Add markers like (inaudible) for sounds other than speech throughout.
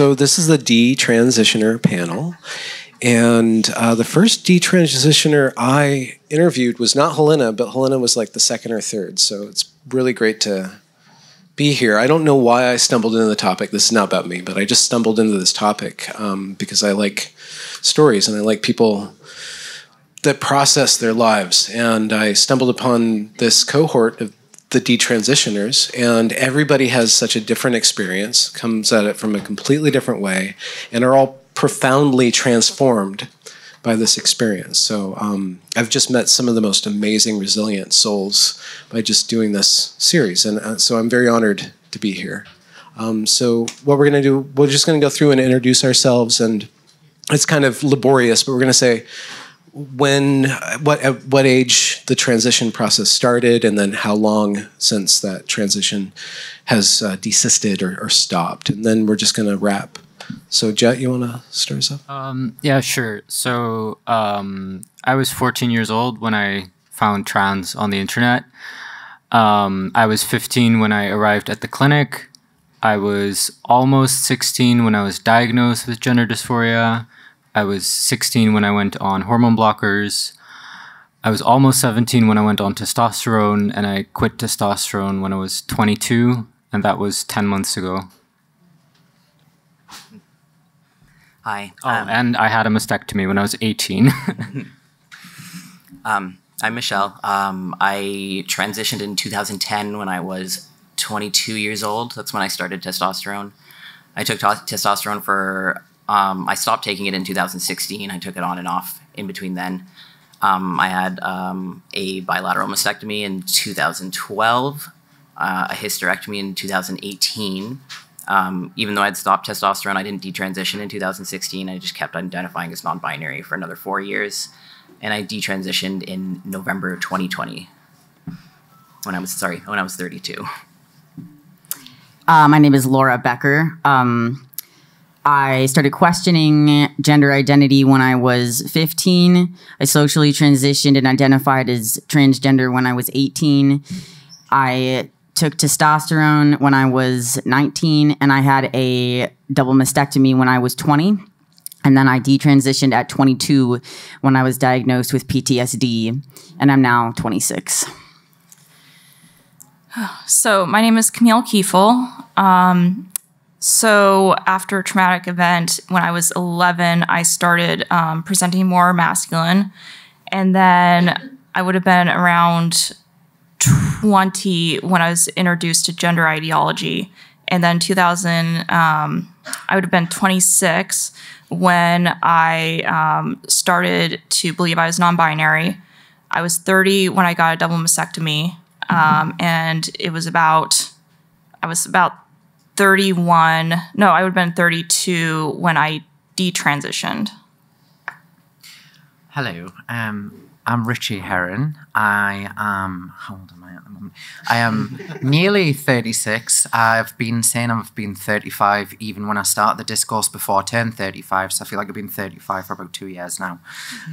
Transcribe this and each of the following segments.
So this is the detransitioner panel. And uh, the first detransitioner I interviewed was not Helena, but Helena was like the second or third. So it's really great to be here. I don't know why I stumbled into the topic. This is not about me, but I just stumbled into this topic um, because I like stories and I like people that process their lives. And I stumbled upon this cohort of the detransitioners, and everybody has such a different experience, comes at it from a completely different way, and are all profoundly transformed by this experience. So um, I've just met some of the most amazing, resilient souls by just doing this series, and uh, so I'm very honored to be here. Um, so what we're going to do, we're just going to go through and introduce ourselves, and it's kind of laborious, but we're going to say when what at what age the transition process started and then how long since that transition has uh, desisted or, or, stopped. And then we're just going to wrap. So jet you want to start us off? Um, yeah sure. So um, i was 14 years old when i found trans on the internet. Um, i was 15 when i arrived at the clinic. I was almost 16 when i was diagnosed with gender dysphoria I was 16 when I went on hormone blockers. I was almost 17 when I went on testosterone, and I quit testosterone when I was 22, and that was 10 months ago. Hi. Oh, um, and I had a mastectomy when I was 18. (laughs) um, I'm Michelle. Um, I transitioned in 2010 when I was 22 years old. That's when I started testosterone. I took testosterone for um, I stopped taking it in 2016. I took it on and off in between then. Um, I had um, a bilateral mastectomy in 2012, uh, a hysterectomy in 2018. Um, even though I'd stopped testosterone, I didn't detransition in 2016. I just kept identifying as non-binary for another four years, and I detransitioned in November 2020 when I was sorry when I was 32. Uh, my name is Laura Becker. Um, I started questioning gender identity when I was 15. I socially transitioned and identified as transgender when I was 18. I took testosterone when I was 19, and I had a double mastectomy when I was 20. And then I detransitioned at 22 when I was diagnosed with PTSD, and I'm now 26. So, my name is Camille Kiefel. Um, so after a traumatic event, when I was 11, I started um, presenting more masculine, and then I would have been around 20 when I was introduced to gender ideology, and then 2000, um, I would have been 26 when I um, started to believe I was non-binary. I was 30 when I got a double mastectomy, um, and it was about I was about 31. No, I would have been 32 when I detransitioned. Hello, um, I'm Richie Herron. I am, how old am I at the moment? I am (laughs) nearly 36. I've been saying I've been 35 even when I started the discourse before I turned 35. So I feel like I've been 35 for about two years now.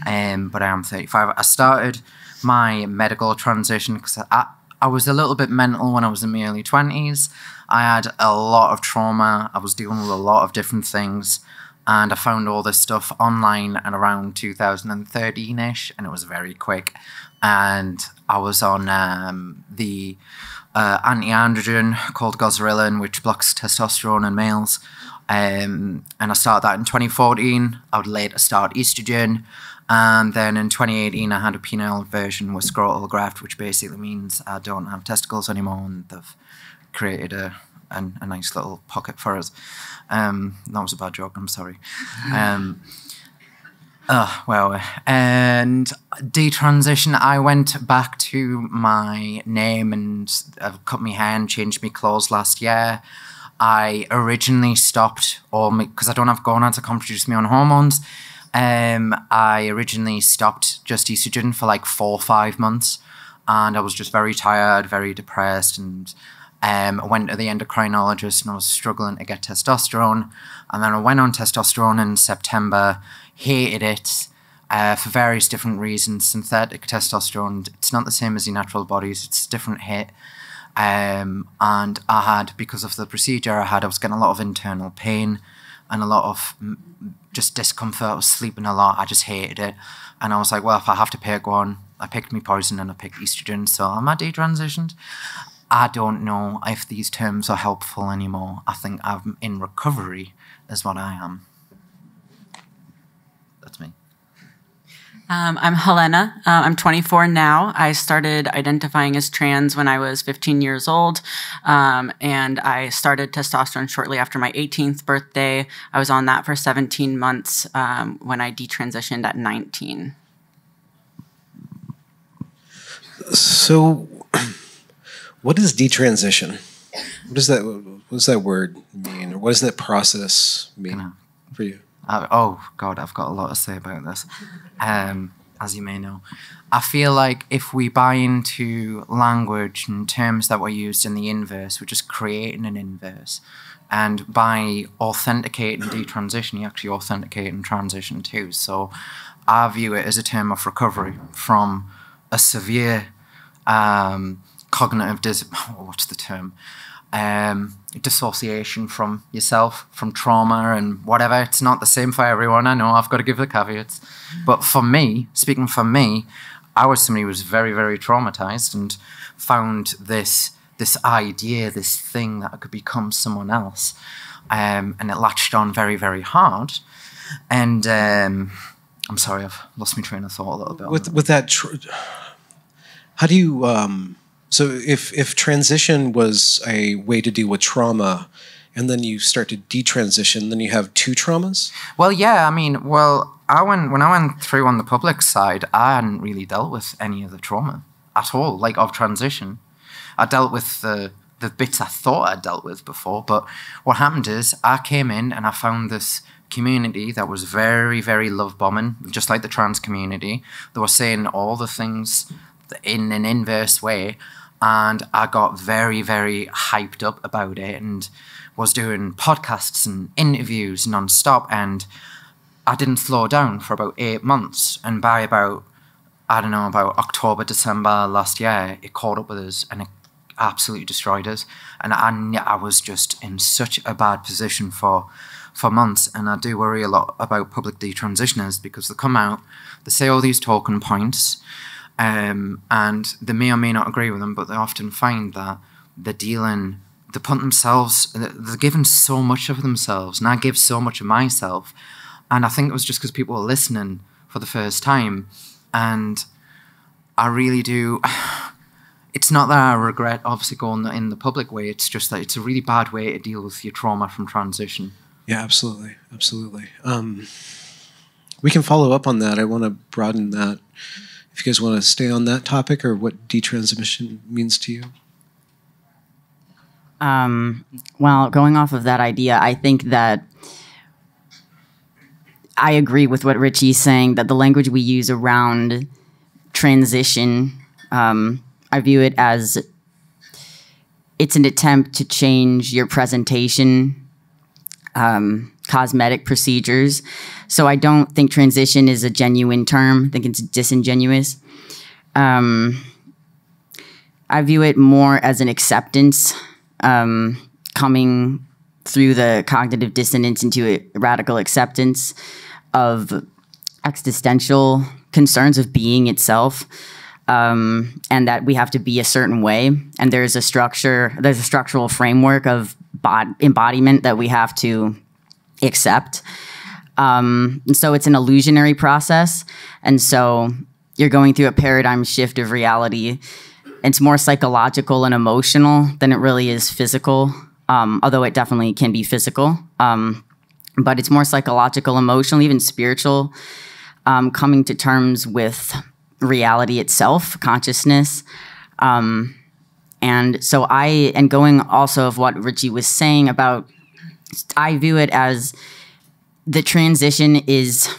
Um, but I am 35. I started my medical transition because I, I was a little bit mental when I was in my early 20s. I had a lot of trauma. I was dealing with a lot of different things. And I found all this stuff online and around 2013 ish, and it was very quick. And I was on um, the uh, anti androgen called Goserelin, which blocks testosterone in males. Um, and I started that in 2014. I would later start estrogen. And then in 2018, I had a penile inversion with scrotal graft, which basically means I don't have testicles anymore. And they've created a, a, a nice little pocket for us. Um, that was a bad joke, I'm sorry. (laughs) Um, Oh, well, and detransition, I went back to my name and I've cut my hair and changed my clothes last year. I originally stopped all because I don't have gonads, I can't produce my own hormones. Um, I originally stopped just estrogen for like four or five months, and I was just very tired, very depressed, and um, I went to the endocrinologist and I was struggling to get testosterone. And then I went on testosterone in September, hated it uh, for various different reasons. Synthetic testosterone, it's not the same as your natural bodies, it's a different hit. Um, and I had, because of the procedure I had, I was getting a lot of internal pain and a lot of just discomfort. I was sleeping a lot. I just hated it. And I was like, well, if I have to pick one, I picked me poison and I picked estrogen. So I'm detransitioned? I don't know if these terms are helpful anymore. I think I'm in recovery, is what I am. That's me. Um, I'm Helena. Uh, I'm 24 now. I started identifying as trans when I was 15 years old, um, and I started testosterone shortly after my 18th birthday. I was on that for 17 months um, when I detransitioned at 19. So, (clears throat) what is detransition? What does that what does that word mean, or what does that process mean for you? Uh, oh God, I've got a lot to say about this. Um, as you may know, I feel like if we buy into language and terms that were used in the inverse, we're just creating an inverse. And by authenticating (coughs) detransition, you actually authenticate and transition too. So I view it as a term of recovery from a severe um, cognitive dis- what's the term um, dissociation from yourself, from trauma and whatever. It's not the same for everyone. I know I've got to give the caveats. But for me, speaking for me, I was somebody who was very, very traumatized and found this this idea, this thing that I could become someone else. Um, and it latched on very, very hard. And um, I'm sorry, I've lost my train of thought a little bit. With with that, tr- how do you? Um, so if if transition was a way to deal with trauma, and then you start to detransition, then you have two traumas. Well, yeah, I mean, well, I went when I went through on the public side, I hadn't really dealt with any of the trauma at all, like of transition. I dealt with the the bits I thought I dealt with before, but what happened is I came in and I found this community that was very, very love bombing, just like the trans community. They were saying all the things in an inverse way, and I got very, very hyped up about it and was doing podcasts and interviews non-stop and I didn't slow down for about eight months. And by about I don't know about October December last year it caught up with us and it absolutely destroyed us. And I, I was just in such a bad position for for months. And I do worry a lot about public detransitioners because they come out they say all these talking points um, and they may or may not agree with them, but they often find that they're dealing, they put themselves, they're giving so much of themselves, and I give so much of myself. And I think it was just because people were listening for the first time. And I really do. (sighs) It's not that I regret obviously going in the public way, it's just that it's a really bad way to deal with your trauma from transition. Yeah, absolutely. Absolutely. Um, we can follow up on that. I want to broaden that if you guys want to stay on that topic or what detransition means to you. Um, well, going off of that idea, I think that I agree with what Richie's saying that the language we use around transition, um, I view it as it's an attempt to change your presentation, um, cosmetic procedures. So I don't think transition is a genuine term. I think it's disingenuous. Um, I view it more as an acceptance um, coming through the cognitive dissonance into a radical acceptance of existential concerns of being itself. Um, and that we have to be a certain way, and there's a structure, there's a structural framework of bod- embodiment that we have to accept. Um, and so it's an illusionary process. And so you're going through a paradigm shift of reality. It's more psychological and emotional than it really is physical, um, although it definitely can be physical. Um, but it's more psychological, emotional, even spiritual, um, coming to terms with reality itself, consciousness. Um, and so I, and going also of what Richie was saying about I view it as the transition is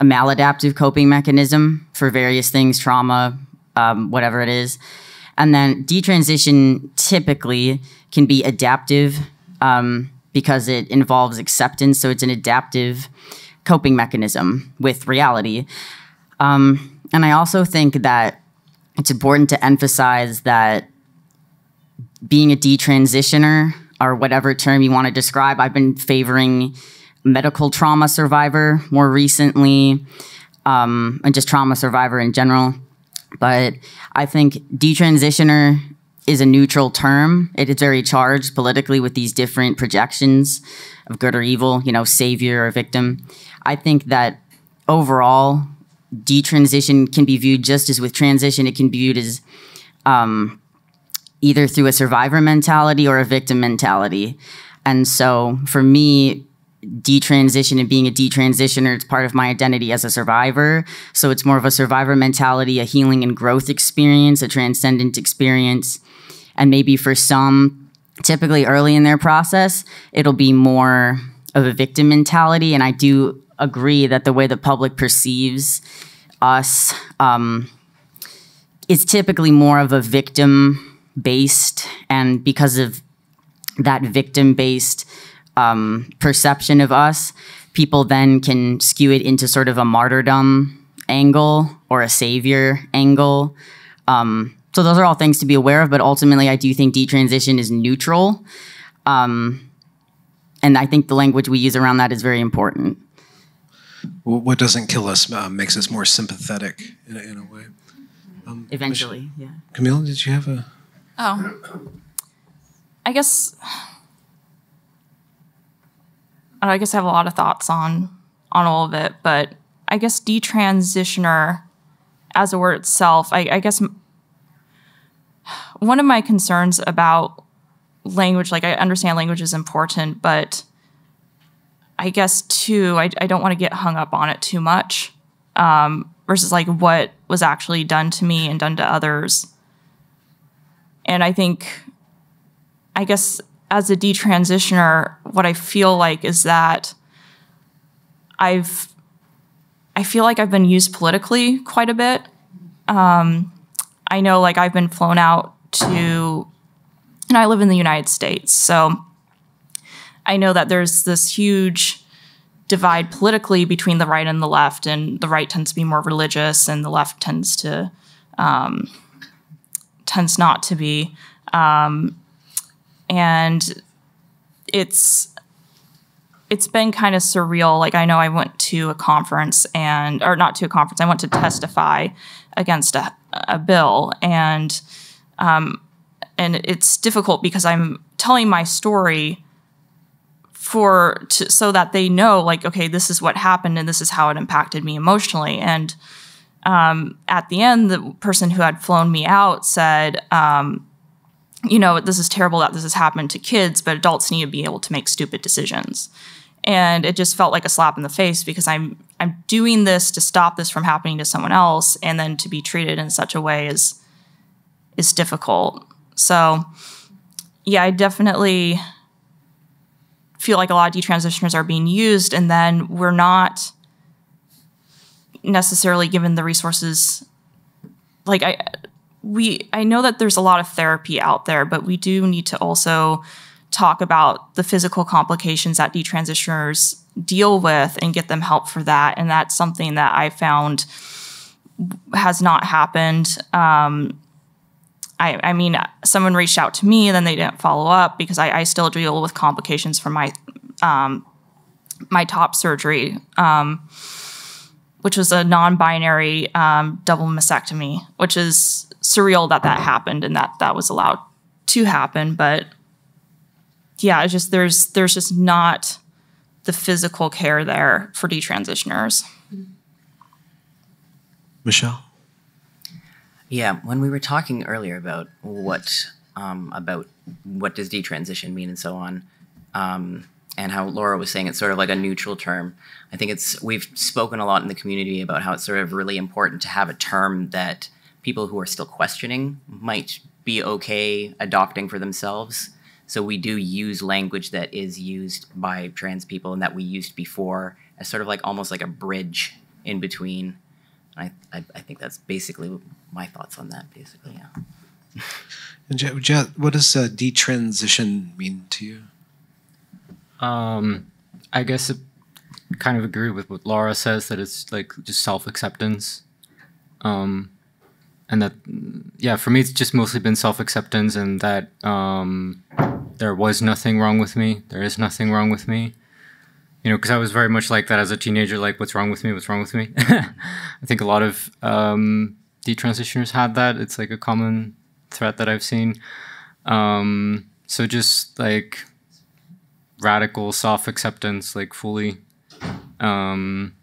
a maladaptive coping mechanism for various things, trauma, um, whatever it is. And then detransition typically can be adaptive um, because it involves acceptance. So it's an adaptive coping mechanism with reality. Um, and I also think that it's important to emphasize that being a detransitioner or whatever term you want to describe, I've been favoring medical trauma survivor more recently, um, and just trauma survivor in general. But I think detransitioner is a neutral term. It is very charged politically with these different projections of good or evil, you know, savior or victim. I think that overall, detransition can be viewed just as with transition, it can be viewed as um, either through a survivor mentality or a victim mentality. And so for me, detransition and being a detransitioner, it's part of my identity as a survivor. So it's more of a survivor mentality, a healing and growth experience, a transcendent experience. And maybe for some, typically early in their process, it'll be more of a victim mentality. And I do agree that the way the public perceives us um, is typically more of a victim based. And because of that victim based um, perception of us, people then can skew it into sort of a martyrdom angle or a savior angle. Um, so those are all things to be aware of, but ultimately, I do think detransition is neutral. Um, and I think the language we use around that is very important. What doesn't kill us uh, makes us more sympathetic in a, in a way. Um, Eventually, yeah. Camille, did you have a? Oh, I guess. I guess I have a lot of thoughts on on all of it, but I guess detransitioner, as a word itself, I, I guess one of my concerns about language, like I understand language is important, but I guess too, I, I don't want to get hung up on it too much um, versus like what was actually done to me and done to others. And I think, I guess as a detransitioner, what I feel like is that I've, I feel like I've been used politically quite a bit. Um, I know like I've been flown out to, and I live in the United States, so I know that there's this huge divide politically between the right and the left, and the right tends to be more religious, and the left tends to um, tends not to be. Um, and it's it's been kind of surreal. Like I know I went to a conference and or not to a conference. I went to testify against a, a bill and um, and it's difficult because I'm telling my story for to, so that they know like okay this is what happened and this is how it impacted me emotionally and um, at the end the person who had flown me out said um, you know this is terrible that this has happened to kids but adults need to be able to make stupid decisions. And it just felt like a slap in the face because i'm i'm doing this to stop this from happening to someone else and then to be treated in such a way is is difficult. So yeah i definitely feel like a lot of detransitioners are being used and then we're not necessarily given the resources. Like i we i know that there's a lot of therapy out there but we do need to also talk about the physical complications that detransitioners deal with and get them help for that. And that's something that i found has not happened. Um, I, I mean, someone reached out to me, and then they didn't follow up because I, I still deal with complications from my um, my top surgery, um, which was a non-binary um, double mastectomy, which is surreal that that happened and that that was allowed to happen. But yeah, it's just there's there's just not the physical care there for detransitioners. Michelle. Yeah, when we were talking earlier about what um, about what does detransition mean and so on, um, and how Laura was saying it's sort of like a neutral term. I think it's we've spoken a lot in the community about how it's sort of really important to have a term that people who are still questioning might be okay adopting for themselves. So we do use language that is used by trans people and that we used before as sort of like almost like a bridge in between. I, I, I think that's basically my thoughts on that. Basically, yeah. (laughs) And Jet, what does uh, detransition mean to you? Um, I guess it kind of agree with what Laura says that it's like just self acceptance. Um, and that, yeah, for me, it's just mostly been self acceptance and that um, there was nothing wrong with me. There is nothing wrong with me. you know, because I was very much like that as a teenager. Like, what's wrong with me? What's wrong with me? (laughs) I think a lot of um, detransitioners had that. It's like a common threat that I've seen. Um, so just like radical self acceptance, like fully, um,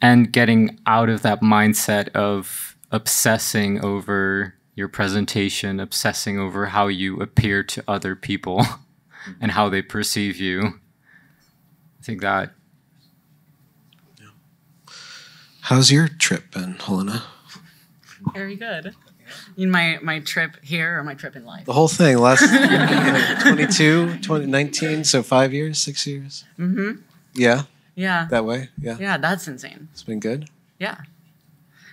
and getting out of that mindset of obsessing over your presentation, obsessing over how you appear to other people (laughs) and how they perceive you. I think that. How's your trip been, Helena? Very good. Mean my, my trip here or my trip in life? The whole thing, last (laughs) 22, 2019, so five years, six years? Mm-hmm. Yeah, Yeah. that way? Yeah. Yeah, that's insane. It's been good? Yeah.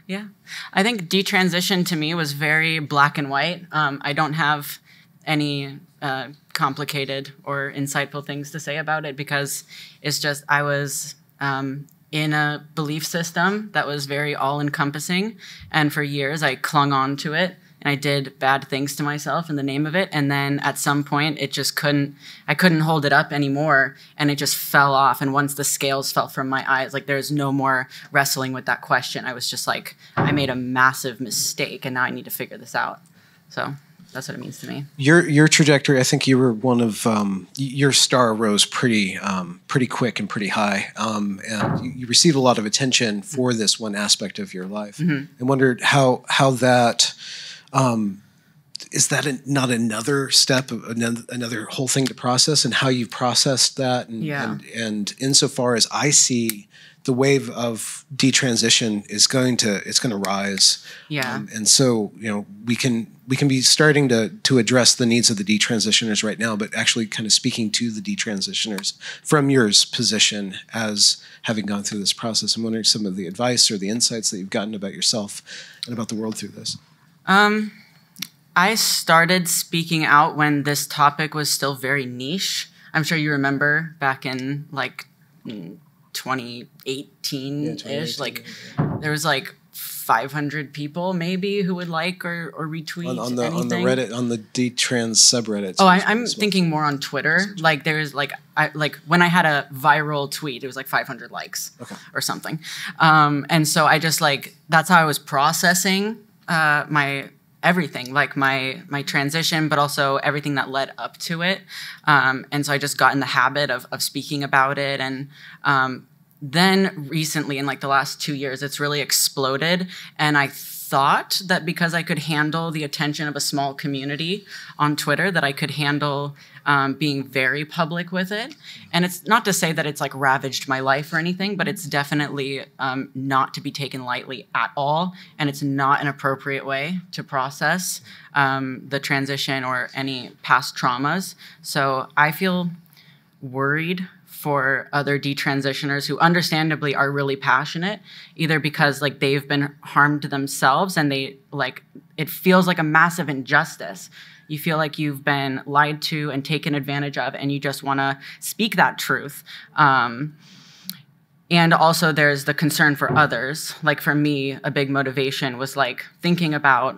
Yeah. I think detransition to me was very black and white. Um, I don't have any uh, complicated or insightful things to say about it because it's just I was um, in a belief system that was very all encompassing. And for years, I clung on to it and I did bad things to myself in the name of it. And then at some point, it just couldn't, I couldn't hold it up anymore. And it just fell off. And once the scales fell from my eyes, like there's no more wrestling with that question. I was just like, I made a massive mistake and now I need to figure this out. So that's what it means to me. Your your trajectory, I think you were one of um, your star rose pretty um, pretty quick and pretty high, um, and you, you received a lot of attention for this one aspect of your life. And wondered how how that um, is that an, not another step, of another, another whole thing to process, and how you processed that, and, Yeah. and and insofar as I see the wave of detransition is going to it's going to rise. Yeah. Um, and so you know we can we can be starting to to address the needs of the detransitioners right now, but actually kind of speaking to the detransitioners from your position as having gone through this process. I'm wondering some of the advice or the insights that you've gotten about yourself and about the world through this. Um, I started speaking out when this topic was still very niche. I'm sure you remember back in like 20 18 ish. Like there was like 500 people maybe who would like or, or retweet on, on the anything. on the Reddit on the detrans subreddit. Oh, I, am thinking more on Twitter. Like there's like I like when I had a viral tweet, it was like 500 likes okay. or something. Um, and so I just like that's how I was processing uh, my everything like my my transition but also everything that led up to it um, and so i just got in the habit of, of speaking about it and um, then recently in like the last two years it's really exploded. And i thought that because i could handle the attention of a small community on twitter that i could handle um, being very public with it. And it's not to say that it's like ravaged my life or anything but it's definitely um, not to be taken lightly at all. And it's not an appropriate way to process um, the transition or any past traumas. So i feel worried for other detransitioners who understandably are really passionate either because like they've been harmed themselves and they like it feels like a massive injustice. You feel like you've been lied to and taken advantage of and you just want to speak that truth. Um, and also there's the concern for others. Like for me a big motivation was like thinking about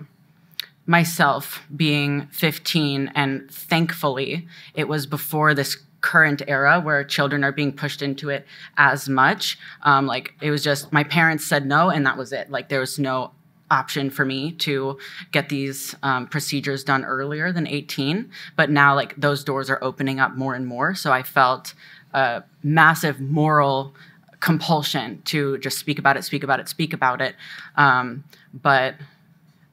myself being 15 and thankfully it was before this current era where children are being pushed into it as much. Um, like it was just my parents said no and that was it. Like there was no option for me to get these um, procedures done earlier than 18 but now like those doors are opening up more and more. So i felt a massive moral compulsion to just speak about it speak about it speak about it. Um, but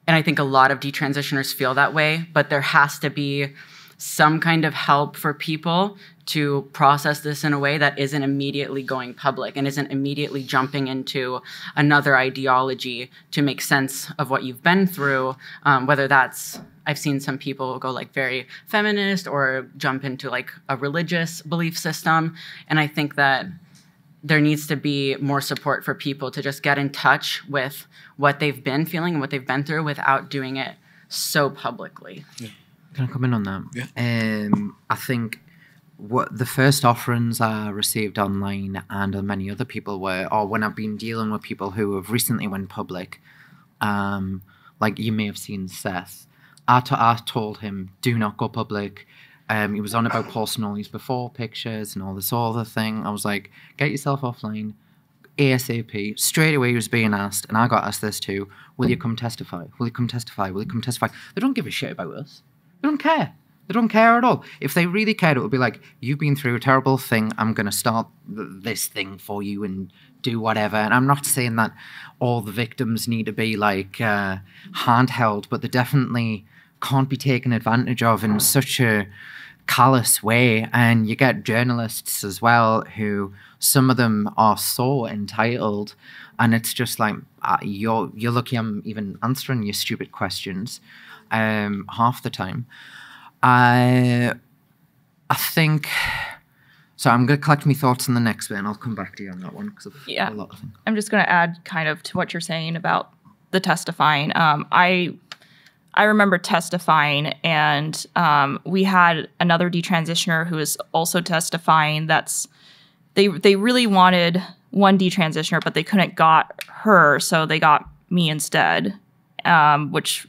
and I think a lot of detransitioners feel that way, but there has to be some kind of help for people to process this in a way that isn't immediately going public and isn't immediately jumping into another ideology to make sense of what you've been through. Um, whether that's, I've seen some people go like very feminist or jump into like a religious belief system. And I think that there needs to be more support for people to just get in touch with what they've been feeling and what they've been through without doing it so publicly. Yeah. Can I come in on that? Yeah. Um, I think what the first offerings I received online and many other people were, or when I've been dealing with people who have recently went public, um, like you may have seen Seth, I told him, do not go public. um, he was on about posting all these before pictures and all this other thing. I was like, get yourself offline. ASAP. Straight away, he was being asked, and I got asked this too Will you come testify? Will you come testify? Will you come testify? They don't give a shit about us. They don't care. They don't care at all. If they really cared, it would be like, You've been through a terrible thing. I'm going to start th- this thing for you and do whatever. And I'm not saying that all the victims need to be like uh, handheld, but they definitely can't be taken advantage of in such a callous way. And you get journalists as well who some of them are so entitled, and it's just like uh, you're you're lucky I'm even answering your stupid questions um, half the time. I I think. So I'm going to collect my thoughts on the next bit, and I'll come back to you on that one because I've Yeah. a lot of things. I'm just going to add kind of to what you're saying about the testifying. Um, I I remember testifying, and um, we had another detransitioner who was also testifying. That's they they really wanted one detransitioner, but they couldn't got her, so they got me instead, um, which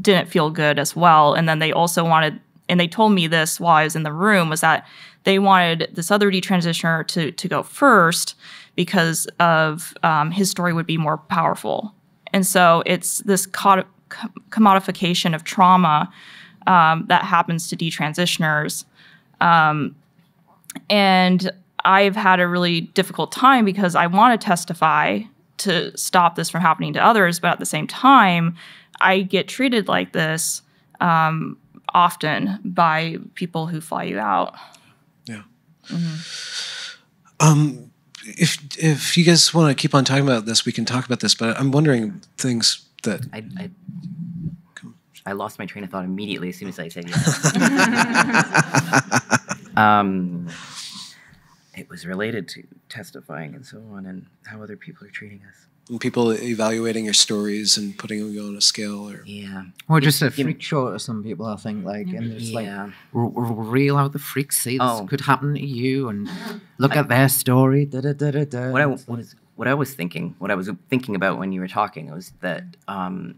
didn't feel good as well. And then they also wanted, and they told me this while I was in the room, was that they wanted this other detransitioner to to go first because of um, his story would be more powerful. And so it's this co- co- commodification of trauma um, that happens to detransitioners. Um, and I've had a really difficult time because I want to testify to stop this from happening to others, but at the same time, I get treated like this um, often by people who fly you out. Yeah. Um, if if you guys want to keep on talking about this, we can talk about this. But I'm wondering things that I, I, I lost my train of thought immediately as soon as I said yes. (laughs) um, it was related to testifying and so on, and how other people are treating us. People evaluating your stories and putting you on a scale, or Yeah, Or just a you know- freak show to some people, I think. Like, and it's like, yeah. r- r- reel out the freaks. See, this Oh. could happen to you, and (laughs) look at their story. Da, da, da, da, da. what I It's like- was what I was thinking, what I was thinking about when you were talking was that um,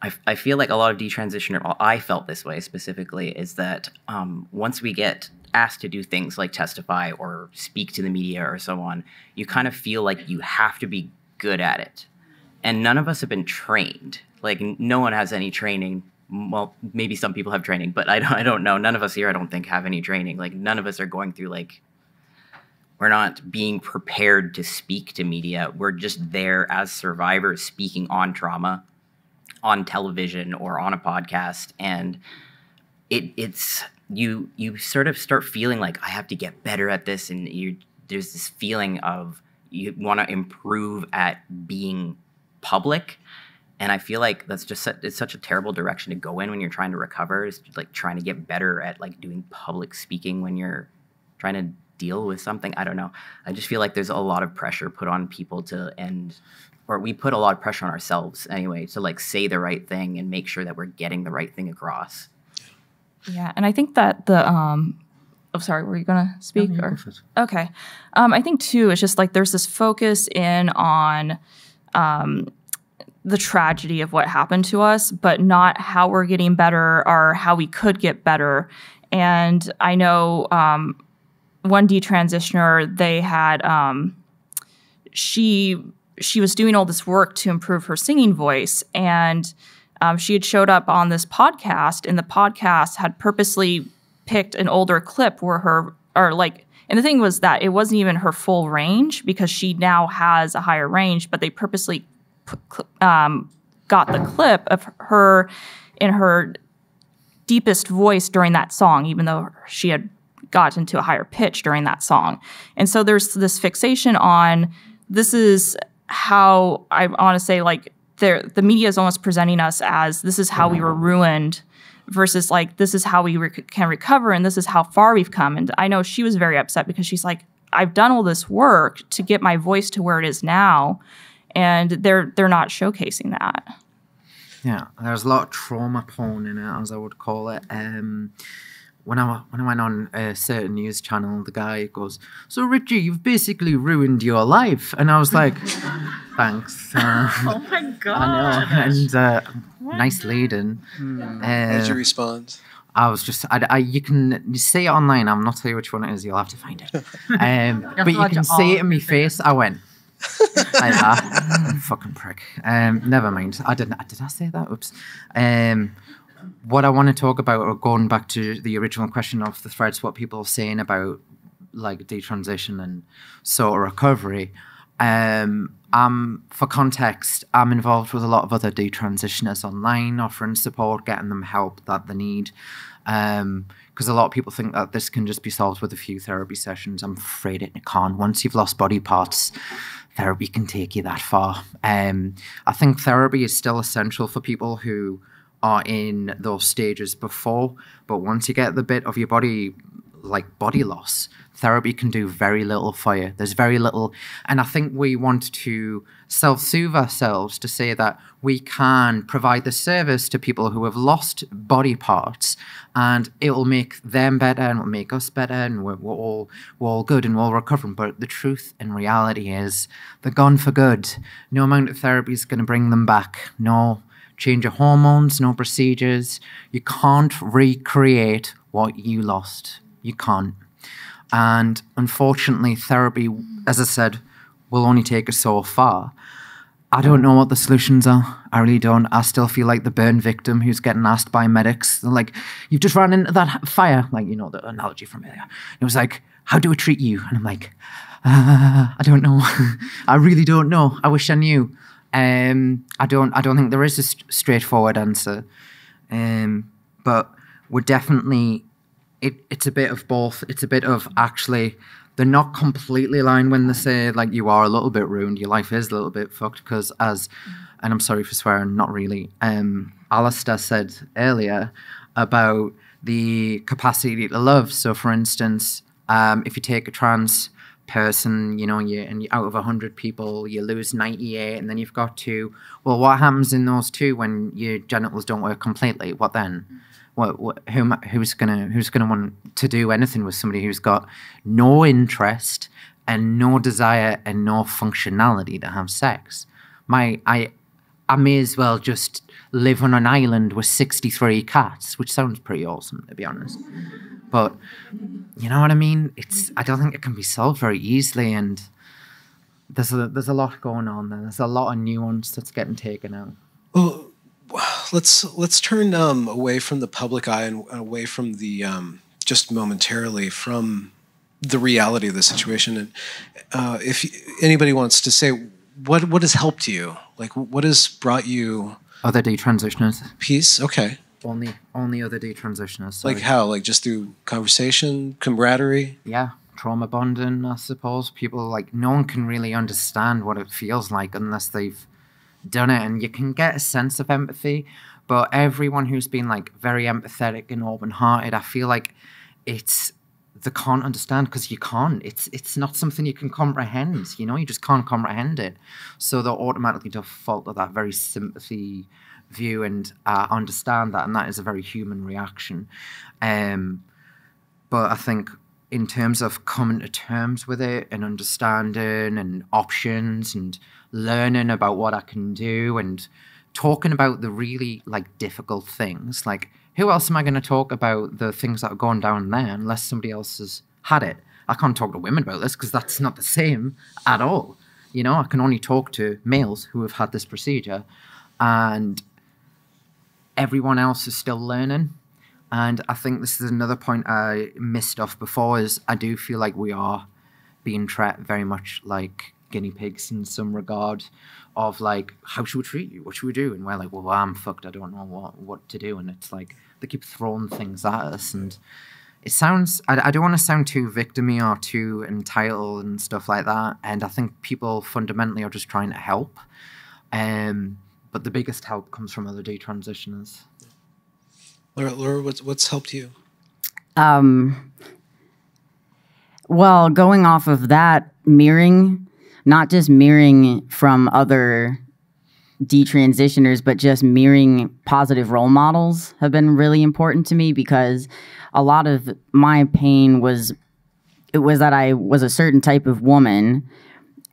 I, I feel like a lot of detransitioner. well, I felt this way specifically is that um, once we get asked to do things like testify or speak to the media or so on, you kind of feel like you have to be good at it, and none of us have been trained. Like no one has any training. Well, maybe some people have training, but I don't, (laughs) I don't know. None of us here, I don't think, have any training. Like none of us are going through like we're not being prepared to speak to media. We're just there as survivors speaking on trauma on television or on a podcast and it it's you you sort of start feeling like I have to get better at this and you there's this feeling of you want to improve at being public and I feel like that's just it's such a terrible direction to go in when you're trying to recover is like trying to get better at like doing public speaking when you're trying to deal with something. I don't know. I just feel like there's a lot of pressure put on people to and or we put a lot of pressure on ourselves anyway to like say the right thing and make sure that we're getting the right thing across. Yeah, and I think that the um oh sorry, were you gonna speak or okay. Um I think too it's just like there's this focus in on um the tragedy of what happened to us, but not how we're getting better or how we could get better. And I know um one detransitioner, they had um she she was doing all this work to improve her singing voice and um, she had showed up on this podcast and the podcast had purposely picked an older clip where her or like and the thing was that it wasn't even her full range because she now has a higher range but they purposely um, got the clip of her in her deepest voice during that song even though she had gotten to a higher pitch during that song. And so there's this fixation on this is how i want to say like the media is almost presenting us as this is how we were ruined versus like this is how we rec- can recover and this is how far we've come and i know she was very upset because she's like i've done all this work to get my voice to where it is now and they're they're not showcasing that Yeah, there's a lot of trauma porn in it, as I would call it. Um, when I when I went on a certain news channel, the guy goes, "So Richie, you've basically ruined your life," and I was like, (laughs) "Thanks." Uh, Oh my god. (laughs) I know, and uh, nice lead-in. how did you Uh, respond? I was just, I, I, you can you see it online. I'm not telling you which one it is. You'll have to find it. (laughs) Um, but you can see it in my face. I went like that. Fucking prick. Um, never mind. I didn't. Did I say that? Oops. Um, what I want to talk about, or going back to the original question of the threads, what people are saying about like detransition and sort of recovery. Um, um, for context, I'm involved with a lot of other detransitioners online, offering support, getting them help that they need. Because um, a lot of people think that this can just be solved with a few therapy sessions. I'm afraid it can't. Once you've lost body parts, therapy can take you that far. Um, I think therapy is still essential for people who are in those stages before, but once you get the bit of your body, like body loss, therapy can do very little for you. There's very little, and I think we want to self soothe ourselves to say that we can provide the service to people who have lost body parts and it will make them better and will make us better and we're, we're, all, we're all good and we're all recovering. But the truth and reality is they're gone for good. No amount of therapy is going to bring them back. No change of hormones, no procedures. You can't recreate what you lost. You can't. And unfortunately, therapy, as I said, will only take us so far. I don't know what the solutions are. I really don't. I still feel like the burn victim who's getting asked by medics, They're like, you've just ran into that fire. Like, you know, the analogy from earlier. It was like, how do we treat you? And I'm like, uh, I don't know. (laughs) I really don't know. I wish I knew. Um, I don't. I don't think there is a st- straightforward answer. Um, but we're definitely it, it's a bit of both. It's a bit of actually they're not completely aligned when they say like you are a little bit ruined, your life is a little bit fucked because as and I'm sorry for swearing, not really. Um, Alistair said earlier about the capacity to love. So, for instance, um, if you take a trans person, you know, you and out of hundred people, you lose ninety eight, and then you've got two. Well, what happens in those two when your genitals don't work completely? What then? Mm. what, what who who's gonna who's gonna want to do anything with somebody who's got no interest and no desire and no functionality to have sex? My I I may as well just live on an island with 63 cats, which sounds pretty awesome to be honest. But you know what I mean? It's I don't think it can be solved very easily and there's a there's a lot going on there. There's a lot of nuance that's getting taken out. Well, let's let's turn um, away from the public eye and away from the um, just momentarily from the reality of the situation. And uh, if anybody wants to say what what has helped you, like what has brought you other day detransitioners peace, okay. Only only other detransitioners. Sorry. Like how? Like just through conversation, camaraderie. Yeah, trauma bonding. I suppose people like no one can really understand what it feels like unless they've done it and you can get a sense of empathy but everyone who's been like very empathetic and open-hearted i feel like it's they can't understand because you can't. It's it's not something you can comprehend you know? You just can't comprehend it. So they'll automatically default to that very sympathy view and uh, understand that and that is a very human reaction. Um, but i think in terms of coming to terms with it and understanding and options and learning about what I can do and talking about the really like difficult things. Like, who else am I going to talk about the things that are going down there unless somebody else has had it? I can't talk to women about this because that's not the same at all. You know, I can only talk to males who have had this procedure, and everyone else is still learning. And I think this is another point I missed off before is I do feel like we are being treated very much like guinea pigs in some regard of like how should we treat you what should we do. And we're like well i'm fucked. I don't know what what to do. And it's like they keep throwing things at us. And it sounds i, I don't want to sound too victimy or too entitled and stuff like that. And i think people fundamentally are just trying to help. Um but the biggest help comes from other detransitioners. Laura laura what's what's helped you? Um well going off of that mirroring not just mirroring from other detransitioners, but just mirroring positive role models have been really important to me because a lot of my pain was it was that I was a certain type of woman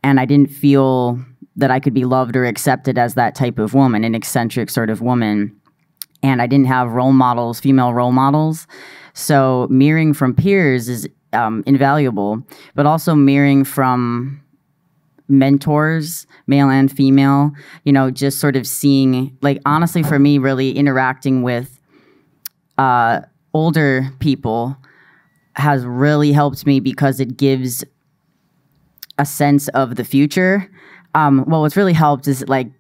and I didn't feel that I could be loved or accepted as that type of woman, an eccentric sort of woman. and I didn't have role models, female role models. So mirroring from peers is um, invaluable, but also mirroring from mentors, male and female, you know, just sort of seeing, like, honestly, for me, really interacting with uh, older people has really helped me because it gives a sense of the future. Um, well, what's really helped is like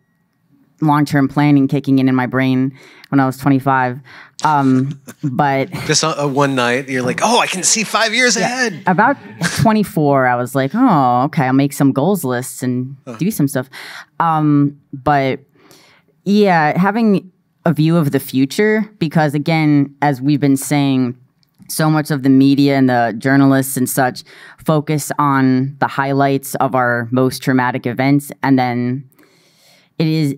long term planning kicking in in my brain when I was 25. Um, but (laughs) Just uh, one night, you're like, oh, I can see five years ahead. about 24, I was like, oh, okay, I'll make some goals lists and do some stuff. Um, but yeah, having a view of the future, because again, as we've been saying, so much of the media and the journalists and such focus on the highlights of our most traumatic events. And then it is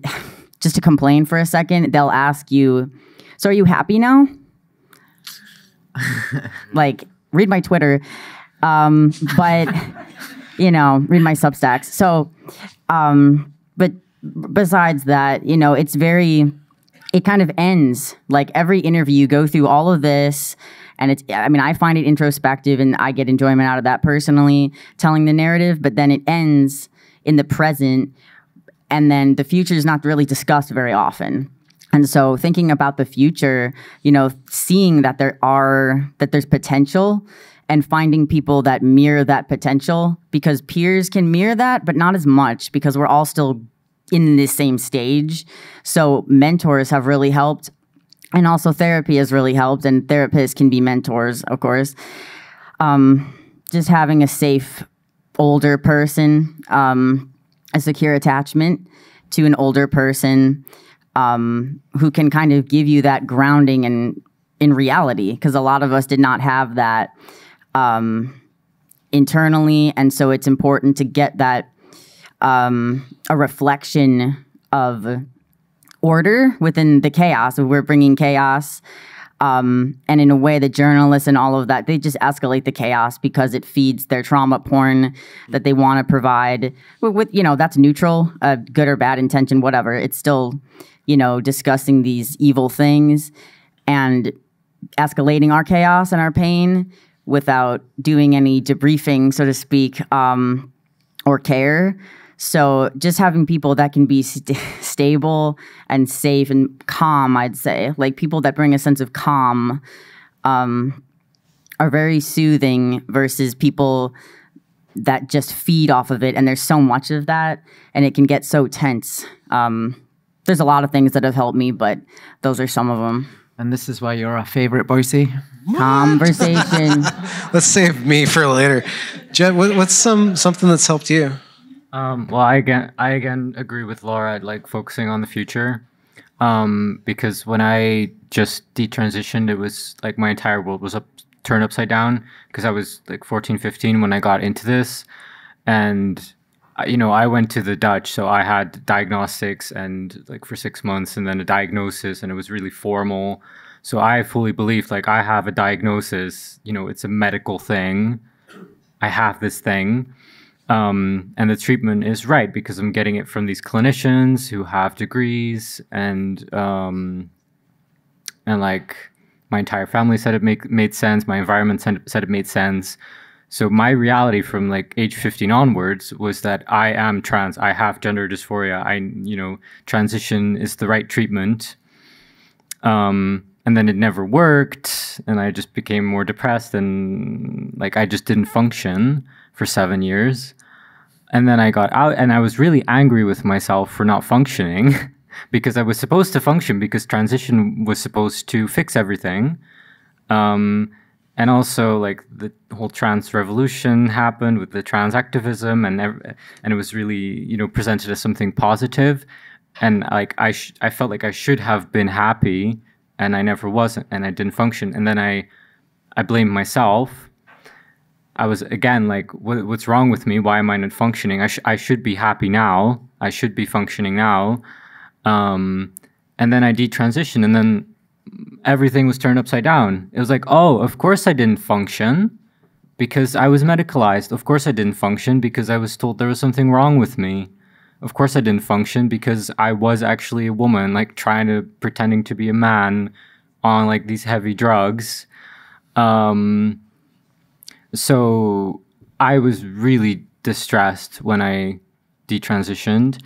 just to complain for a second, they'll ask you, So are you happy now? (laughs) like, read my Twitter. Um, but, (laughs) you know, read my Substacks. So, um, but besides that, you know, it's very, it kind of ends like every interview, you go through all of this. And it's, I mean, I find it introspective and I get enjoyment out of that personally, telling the narrative, but then it ends in the present. And then the future is not really discussed very often. And so thinking about the future, you know, seeing that there are, that there's potential and finding people that mirror that potential because peers can mirror that, but not as much because we're all still in the same stage. So mentors have really helped. And also therapy has really helped. And therapists can be mentors, of course. Um, just having a safe older person, um, a secure attachment to an older person um, who can kind of give you that grounding in in reality because a lot of us did not have that um, internally. And so it's important to get that um, a reflection of order within the chaos. We're bringing chaos um, and in a way the journalists and all of that they just escalate the chaos because it feeds their trauma porn that they want to provide. With, with you know that's neutral uh, good or bad intention whatever. It's still you know discussing these evil things and escalating our chaos and our pain without doing any debriefing so to speak um, or care so just having people that can be st- (laughs) stable and safe and calm, I'd say, like people that bring a sense of calm, um, are very soothing versus people that just feed off of it. And there's so much of that, and it can get so tense. Um, there's a lot of things that have helped me, but those are some of them. And this is why you're our favorite, Boyce. Conversation. (laughs) Let's save me for later. Jet, what, what's some something that's helped you? Um, well, I again, I again agree with Laura. Like focusing on the future, um, because when I just detransitioned, it was like my entire world was up turned upside down. Because I was like 14, 15 when I got into this, and you know, I went to the Dutch, so I had diagnostics and like for six months, and then a diagnosis, and it was really formal. So I fully believed like I have a diagnosis. You know, it's a medical thing. I have this thing um, and the treatment is right because I'm getting it from these clinicians who have degrees and um, and like my entire family said it make, made sense. My environment said, said it made sense. So my reality from like age 15 onwards was that I am trans. I have gender dysphoria. I you know transition is the right treatment. Um, and then it never worked, and I just became more depressed and like I just didn't function for seven years. And then I got out and I was really angry with myself for not functioning (laughs) because I was supposed to function because transition was supposed to fix everything. Um, and also like the whole trans revolution happened with the trans activism and and it was really you know presented as something positive and like I I felt like I should have been happy and I never wasn't and I didn't function and then I I blamed myself I was again like, what, what's wrong with me? Why am I not functioning? I, sh- I should be happy now. I should be functioning now. Um, and then I detransitioned, and then everything was turned upside down. It was like, oh, of course I didn't function because I was medicalized. Of course I didn't function because I was told there was something wrong with me. of course I didn't function because I was actually a woman, like trying to pretending to be a man on like these heavy drugs. Um, so I was really distressed when I detransitioned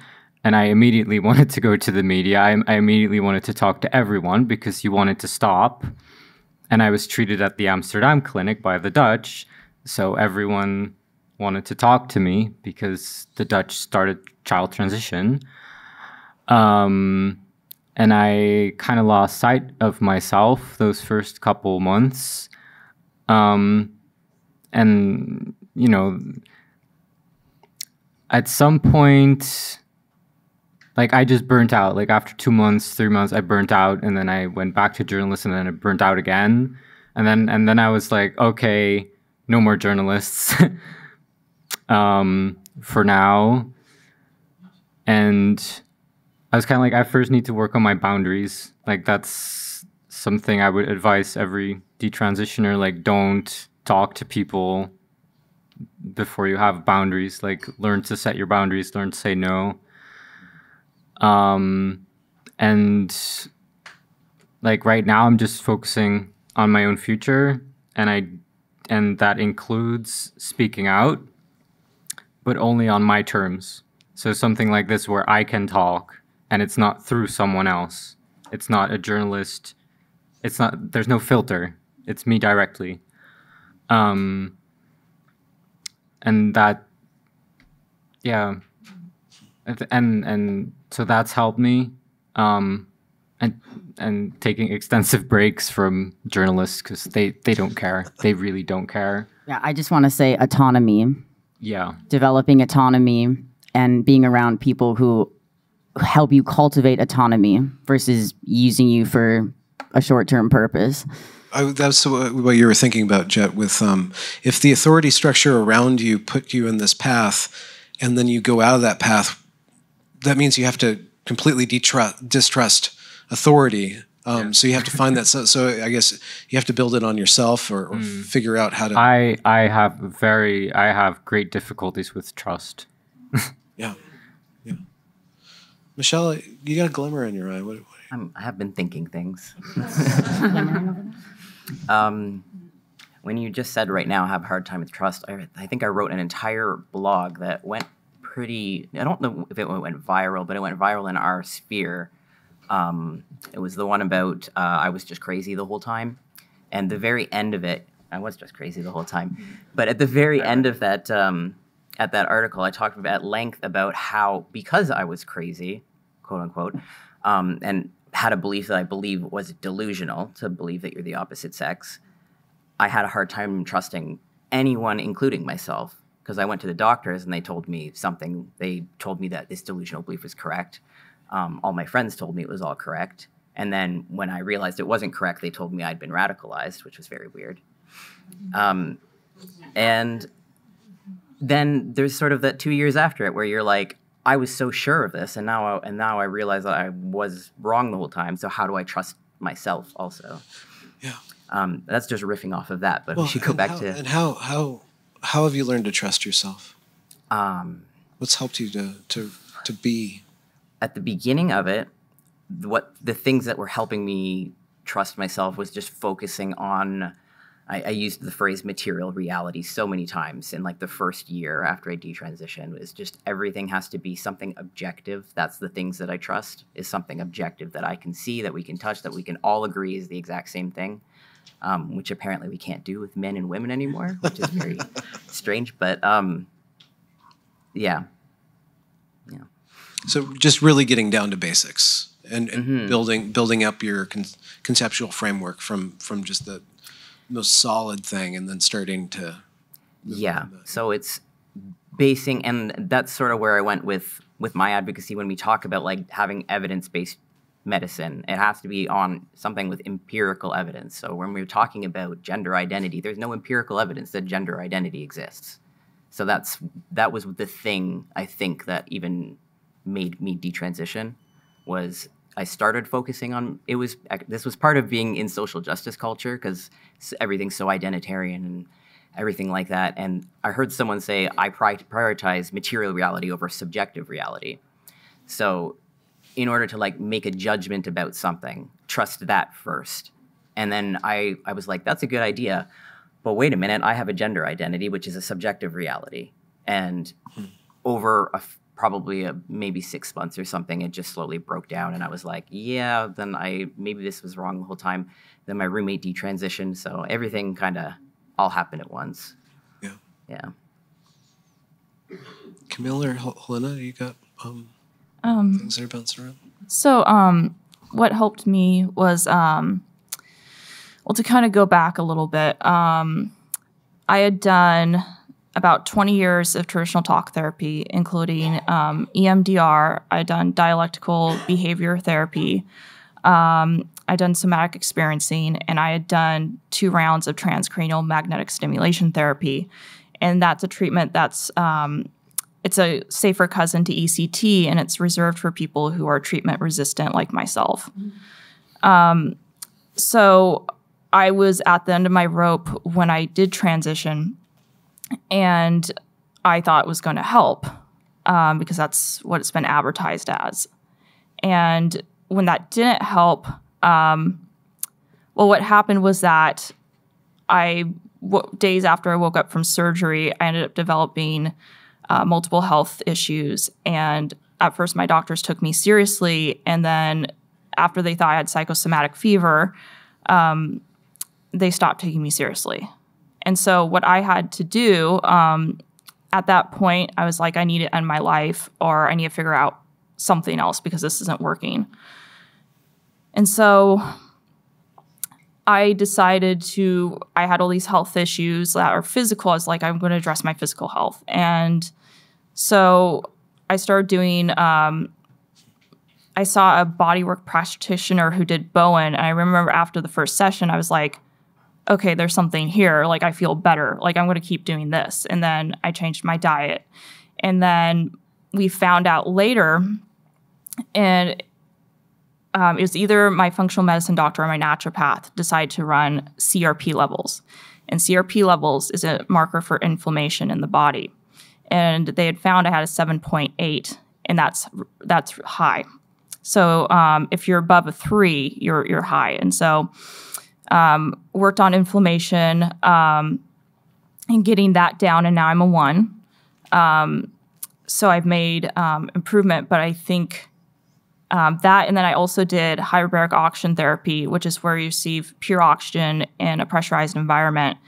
and I immediately (laughs) wanted to go to the media. I, I, immediately wanted to talk to everyone because you wanted to stop. And I was treated at the Amsterdam clinic by the Dutch. So everyone wanted to talk to me because the Dutch started child transition. Um, and I kind of lost sight of myself those first couple months. Um, and, you know, at some point, like I just burnt out. Like after two months, three months, I burnt out, and then I went back to journalism, and then I burnt out again, and then and then I was like, okay, no more journalists (laughs) um, for now, and I was kind of like, I first need to work on my boundaries. Like that's something I would advise every detransitioner. Like don't talk to people before you have boundaries. Like learn to set your boundaries. Learn to say no um, and like right now, I'm just focusing on my own future, and I and that includes speaking out, but only on my terms. So something like this where I can talk, and it's not through someone else. It's not a journalist. It's not. There's no filter. It's me directly. Um, and that, yeah, and and so that's helped me um, and and taking extensive breaks from journalists because they they don't care. They really don't care. Yeah i just want to say autonomy. Yeah. Developing autonomy and being around people who help you cultivate autonomy versus using you for a short-term purpose I, that's what you were thinking about, Jet. With um, if the authority structure around you put you in this path, and then you go out of that path that means you have to completely detrust, distrust authority. Um, yeah. So you have to find that. So, so, I guess you have to build it on yourself or, or mm. figure out how to. I I have very I have great difficulties with trust. (laughs) yeah, yeah. Michelle, you got a glimmer in your eye. What? What i have been thinking things. (laughs) um, when you just said right now, I have a hard time with trust. I, I think I wrote an entire blog that went pretty. I don't know if it went viral, but it went viral in our sphere. Um, it was the one about uh, I was just crazy the whole time, and the very end of it, I was just crazy the whole time. But at the very end of that, um, at that article, I talked at length about how because I was crazy, quote unquote, um, and had a belief that I believe was delusional to believe that you're the opposite sex. I had a hard time trusting anyone, including myself, because I went to the doctors and they told me something. They told me that this delusional belief was correct. Um, all my friends told me it was all correct. And then when I realized it wasn't correct, they told me I'd been radicalized, which was very weird. Um, and then there's sort of that two years after it where you're like, I was so sure of this, and now I, and now I realize that I was wrong the whole time. So how do I trust myself also? Yeah. Um, that's just riffing off of that, but well, we should go back how, to and how how how have you learned to trust yourself? Um, What's helped you to to to be? At the beginning of it, what the things that were helping me trust myself was just focusing on. I, I, used the phrase material reality so many times in like the first year after I detransitioned. Was just everything has to be something objective. That's the things that I trust is something objective that I can see, that we can touch, that we can all agree is the exact same thing um, which apparently we can't do with men and women anymore, which is very (laughs) strange. But um, yeah, yeah. So just really getting down to basics and, and mm-hmm. building building up your con- conceptual framework from from just the most solid thing, and then starting to. Yeah. So it's basing, and that's sort of where I went with with my advocacy when we talk about like having evidence based medicine. It has to be on something with empirical evidence. So when we're talking about gender identity, there's no empirical evidence that gender identity exists. So that's that was the thing I think that even made me detransition was I started focusing on it was this was part of being in social justice culture because everything's so identitarian and everything like that. And I heard someone say I prioritize material reality over subjective reality So, in order to like make a judgment about something, trust that first. And then I, I was like, that's a good idea. But wait a minute, I have a gender identity, which is a subjective reality. And hmm. over a probably a, maybe six months or something, it just slowly broke down. And I was like, yeah, then I maybe this was wrong the whole time. Then my roommate detransitioned. So everything kind of all happened at once. Yeah. Yeah. Camille or Helena, you got um, Um, things that are bouncing around? So, um, what helped me was, um, well, to kind of go back a little bit, um, I had done about 20 years of traditional talk therapy, including um, EMDR. I'd done dialectical behavior therapy. Um, I'd done somatic experiencing, and I had done two rounds of transcranial magnetic stimulation therapy. And that's a treatment that's um, it's a safer cousin to ECT, and it's reserved for people who are treatment resistant, like myself. Um, so I was at the end of my rope when I did transition, and I thought was going to help um, because that's what it's been advertised as. And when that didn't help, um, well, what happened was that I days after I woke up from surgery, I ended up developing uh, multiple health issues. And at first, my doctors took me seriously. And then, after they thought I had psychosomatic fever, um, they stopped taking me seriously. And so, what I had to do um, at that point, I was like, I need to end my life or I need to figure out something else because this isn't working. And so, I decided to, I had all these health issues that are physical. I was like, I'm going to address my physical health. And so I started doing, um, I saw a bodywork practitioner who did Bowen. And I remember after the first session, I was like, okay, there's something here. Like, I feel better. Like, I'm going to keep doing this. And then I changed my diet. And then we found out later, and um, it was either my functional medicine doctor or my naturopath decided to run CRP levels. And CRP levels is a marker for inflammation in the body. And they had found I had a 7.8, and that's that's high. So um, if you're above a three, you're you're high. And so um, worked on inflammation um, and getting that down, and now I'm a one. Um, so I've made um, improvement, but I think um, that, and then I also did hyperbaric oxygen therapy, which is where you receive pure oxygen in a pressurized environment.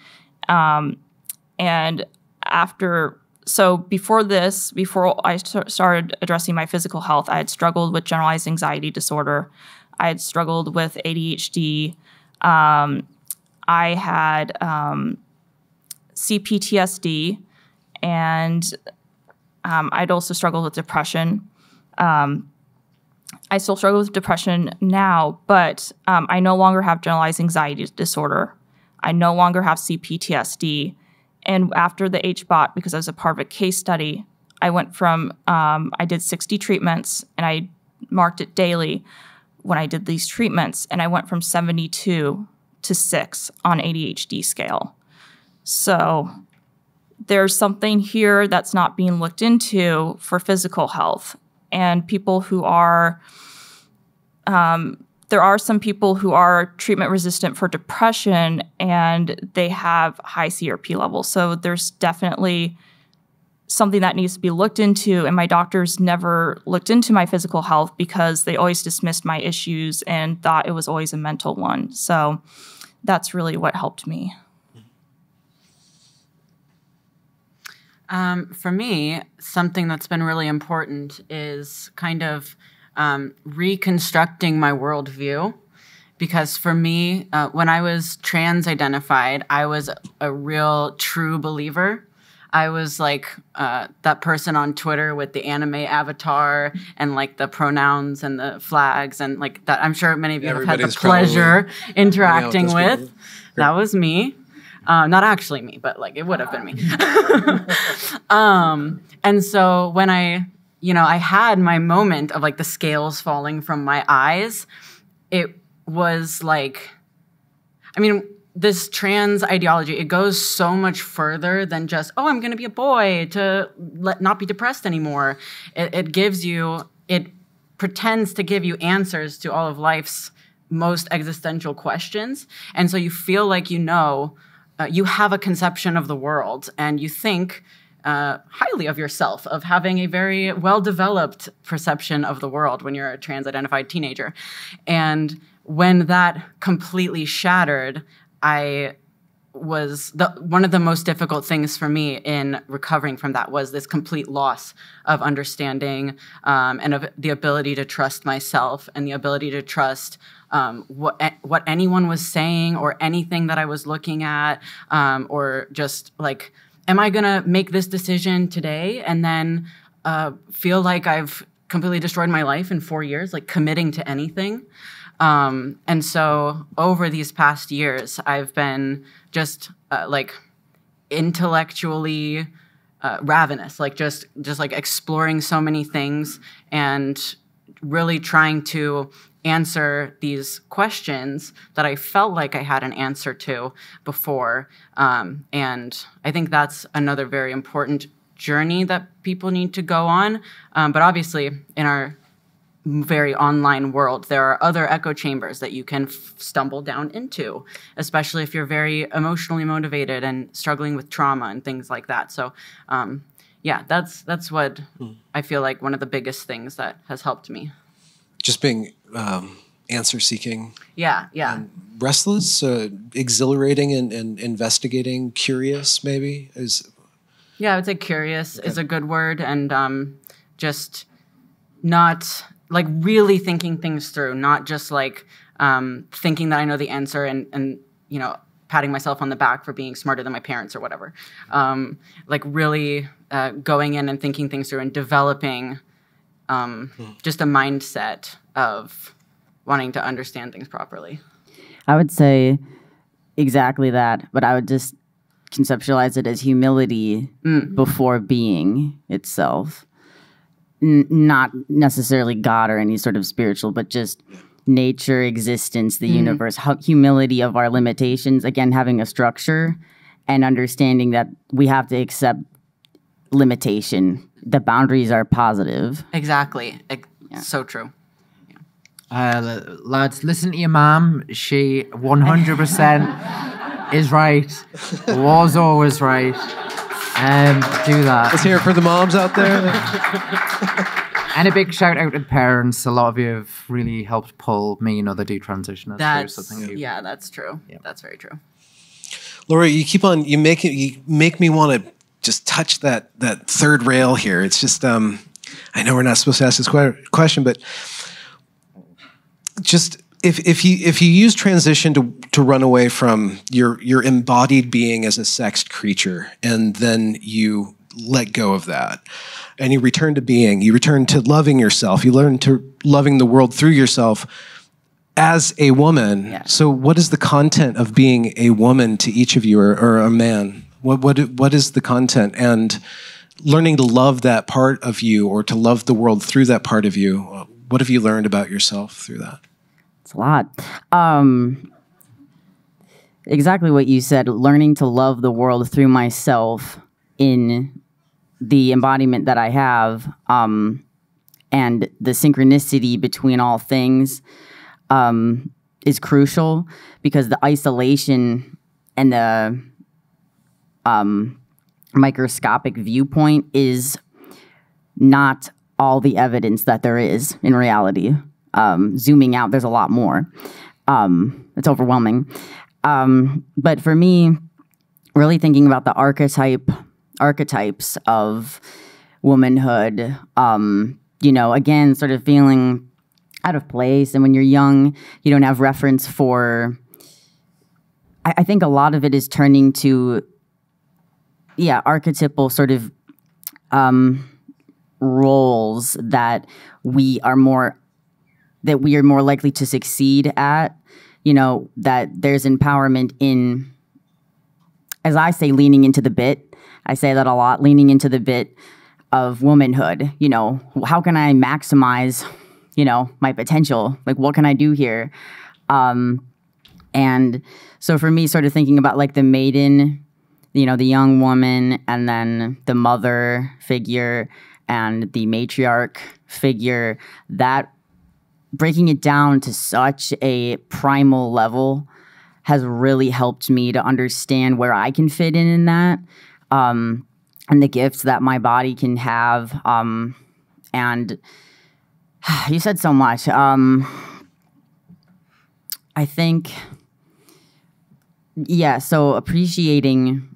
And after, so before this, before I st- started addressing my physical health, I had struggled with generalized anxiety disorder. I had struggled with ADHD. Um, I had um, CPTSD, and um, I'd also struggled with depression. Um, I still struggle with depression now, but um, I no longer have generalized anxiety disorder. I no longer have CPTSD. And after the HBOT, because I was a part of a case study, I went from, um, I did 60 treatments and I marked it daily when I did these treatments, and I went from 72 to six on ADHD scale. So there's something here that's not being looked into for physical health and people who are um, there are some people who are treatment resistant for depression and they have high crp levels so there's definitely something that needs to be looked into and my doctors never looked into my physical health because they always dismissed my issues and thought it was always a mental one so that's really what helped me Um, for me, something that's been really important is kind of um, reconstructing my worldview. Because for me, uh, when I was trans identified, I was a real true believer. I was like uh, that person on Twitter with the anime avatar and like the pronouns and the flags and like that. I'm sure many of you have had the pleasure interacting with. That was me. Uh, not actually me, but like it would have been me. (laughs) um, and so when I, you know, I had my moment of like the scales falling from my eyes, it was like, I mean, this trans ideology, it goes so much further than just, oh, I'm going to be a boy to let, not be depressed anymore. It, it gives you, it pretends to give you answers to all of life's most existential questions. And so you feel like you know, uh, you have a conception of the world and you think uh, highly of yourself, of having a very well developed perception of the world when you're a trans identified teenager. And when that completely shattered, I was the one of the most difficult things for me in recovering from that was this complete loss of understanding um, and of the ability to trust myself and the ability to trust um, what what anyone was saying or anything that I was looking at um, or just like am I gonna make this decision today and then uh, feel like I've completely destroyed my life in four years? Like committing to anything um, and so over these past years, I've been just uh, like intellectually uh, ravenous, like just just like exploring so many things and really trying to answer these questions that I felt like I had an answer to before. Um, and I think that's another very important journey that people need to go on. Um, but obviously, in our very online world. There are other echo chambers that you can f- stumble down into, especially if you're very emotionally motivated and struggling with trauma and things like that. So, um, yeah, that's that's what hmm. I feel like one of the biggest things that has helped me. Just being um, answer seeking. Yeah, yeah. restless, uh, exhilarating, and, and investigating, curious. Maybe is. Yeah, I would say curious okay. is a good word, and um, just not like really thinking things through, not just like um, thinking that I know the answer and and you know patting myself on the back for being smarter than my parents or whatever. Um, like really uh, going in and thinking things through and developing um, hmm. just a mindset of wanting to understand things properly. I would say exactly that, but I would just conceptualize it as humility mm. before being itself n- not necessarily God or any sort of spiritual, but just nature, existence, the mm. universe, humility of our limitations. Again, having a structure and understanding that we have to accept limitation. The boundaries are positive. Exactly. yeah. So true. Uh, lads, listen to your mom. She 100% (laughs) is right. Was always right. Um, do that. Let's hear it for the moms out there. (laughs) and a big shout out to parents. A lot of you have really helped pull me and other detransitioners that's, through. So thank you. Yeah, that's true. Yeah. That's very true. Laura, you keep on. You make it. You make me want to just touch that that third rail here. It's just. Um, I know we're not supposed to ask this question, but just if if you if you use transition to to run away from your your embodied being as a sexed creature, and then you let go of that, and you return to being, you return to loving yourself, you learn to loving the world through yourself as a woman. Yeah. So, what is the content of being a woman to each of you, or, or a man? What what what is the content and learning to love that part of you, or to love the world through that part of you? What have you learned about yourself through that? It's a lot. Um, exactly what you said. Learning to love the world through myself in the embodiment that I have, um, and the synchronicity between all things um, is crucial because the isolation and the um, microscopic viewpoint is not all the evidence that there is in reality um, zooming out, there's a lot more. Um, it's overwhelming. Um, but for me, really thinking about the archetype archetypes of womanhood, um, you know, again, sort of feeling out of place. And when you're young, you don't have reference for. I, I think a lot of it is turning to, yeah, archetypal sort of um, roles that we are more that we are more likely to succeed at you know that there's empowerment in as i say leaning into the bit i say that a lot leaning into the bit of womanhood you know how can i maximize you know my potential? Like what can i do here? Um and so for me sort of thinking about like the maiden you know the young woman and then the mother figure and the matriarch figure that breaking it down to such a primal level has really helped me to understand where I can fit in in that um, and the gifts that my body can have. Um, and (sighs) you said so much. Um, I think, yeah, so appreciating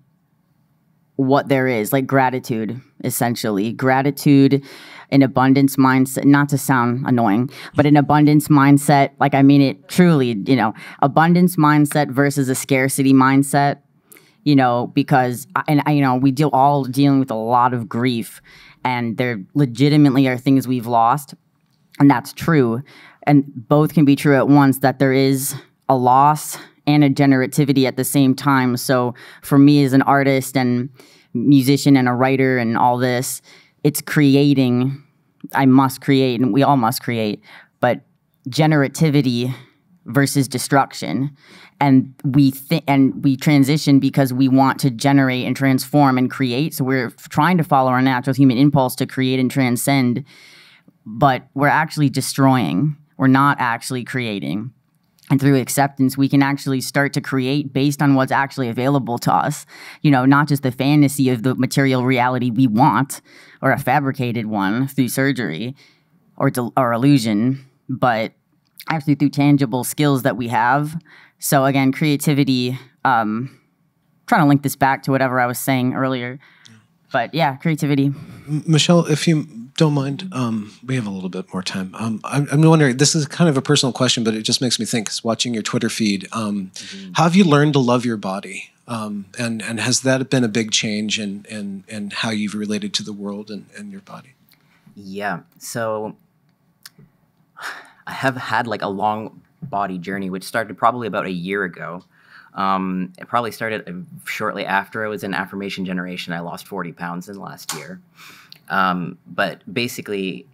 what there is, like gratitude, essentially. Gratitude, an abundance mindset, not to sound annoying, but an abundance mindset, like I mean it truly, you know, abundance mindset versus a scarcity mindset, you know, because, and you know, we deal all dealing with a lot of grief and there legitimately are things we've lost. And that's true. And both can be true at once that there is a loss and a generativity at the same time. So for me as an artist and musician and a writer and all this, it's creating. I must create, and we all must create, but generativity versus destruction. And we think and we transition because we want to generate and transform and create. So we're trying to follow our natural human impulse to create and transcend, but we're actually destroying. We're not actually creating and through acceptance we can actually start to create based on what's actually available to us you know not just the fantasy of the material reality we want or a fabricated one through surgery or del- or illusion but actually through tangible skills that we have so again creativity um trying to link this back to whatever i was saying earlier but yeah creativity michelle if you don't mind, um, we have a little bit more time. Um, I'm, I'm, wondering. This is kind of a personal question, but it just makes me think. Watching your Twitter feed, um, mm-hmm. how have you learned to love your body, um, and and has that been a big change in in, in how you've related to the world and, and your body? Yeah. So (sighs) I have had like a long body journey, which started probably about a year ago. Um, it probably started uh, shortly after I was in affirmation generation. I lost 40 pounds in the last year. Um, but basically,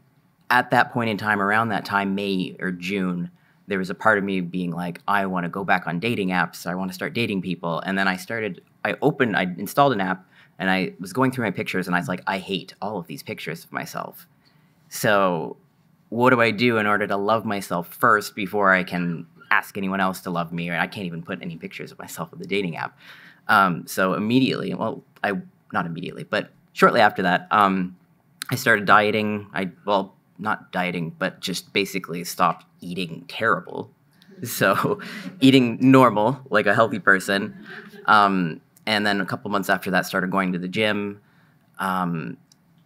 at that point in time, around that time, May or June, there was a part of me being like, I want to go back on dating apps. I want to start dating people. And then I started, I opened, I installed an app and I was going through my pictures and I was like, I hate all of these pictures of myself. So, what do I do in order to love myself first before I can ask anyone else to love me? Or I can't even put any pictures of myself in the dating app. Um, so, immediately, well, I, not immediately, but shortly after that, um, I started dieting. I well, not dieting, but just basically stopped eating terrible. So, (laughs) eating normal like a healthy person. Um, and then a couple months after that, started going to the gym. Um,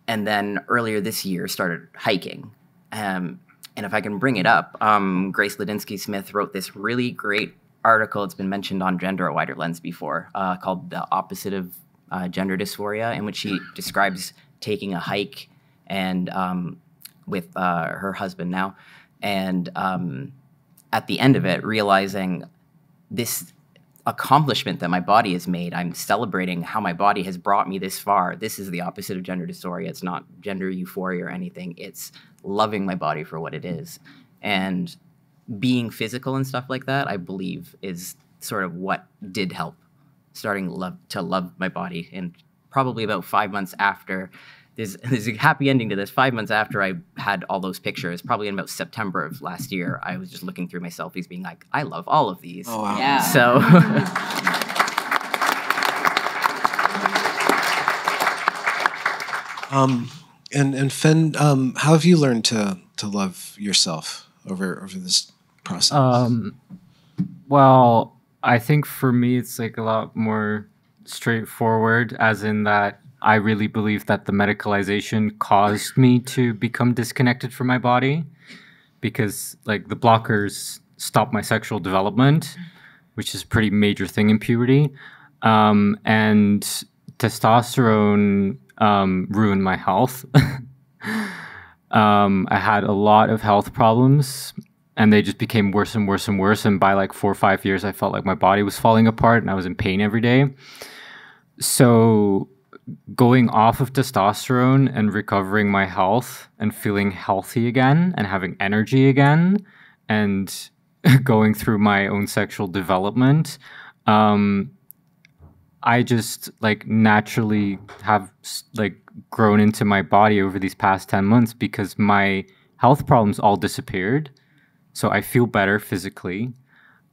and then earlier this year, started hiking. Um, and if I can bring it up, um, Grace Lidinsky Smith wrote this really great article. It's been mentioned on Gender a Wider Lens before, uh, called "The Opposite of uh, Gender Dysphoria," in which she describes taking a hike and um, with uh, her husband now, and um, at the end of it, realizing this accomplishment that my body has made. I'm celebrating how my body has brought me this far. This is the opposite of gender dysphoria. It's not gender euphoria or anything. It's loving my body for what it is. And being physical and stuff like that, I believe, is sort of what did help starting love to love my body. And probably about five months after there's (laughs) there's a happy ending to this. Five months after I had all those pictures, probably in about September of last year, I was just looking through my selfies, being like, I love all of these. Oh wow! Yeah. So. (laughs) um, and and Finn, um, how have you learned to to love yourself over over this process? Um, well, I think for me, it's like a lot more straightforward, as in that I really believe that the medicalization caused me to become disconnected from my body because like the blockers stop my sexual development, which is a pretty major thing in puberty. Um, and testosterone um, ruined my health. (laughs) um, I had a lot of health problems and they just became worse and worse and worse. And by like four or five years, I felt like my body was falling apart and I was in pain every day. So going off of testosterone and recovering my health and feeling healthy again and having energy again and (laughs) going through my own sexual development, um, I just like naturally have like grown into my body over these past 10 months because my health problems all disappeared. So I feel better physically.